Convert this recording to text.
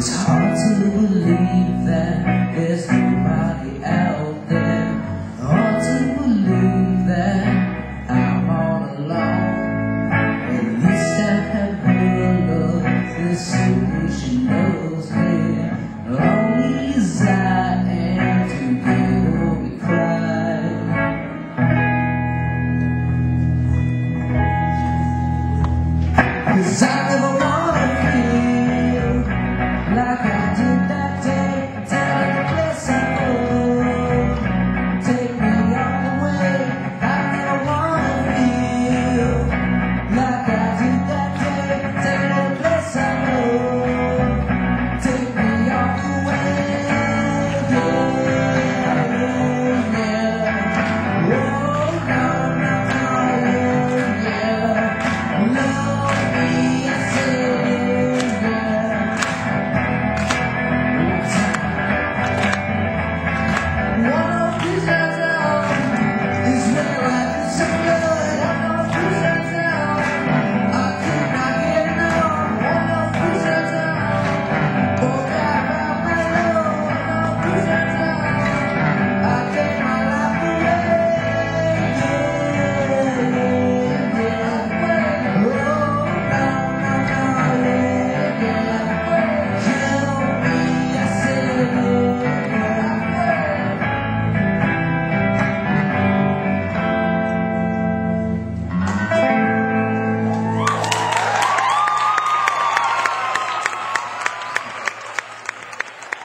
It's hard to believe that there's nobody out there. Hard to believe that I'm all alone. At least I have a love. The solution knows me. Lonely I am, together we cry. Cause I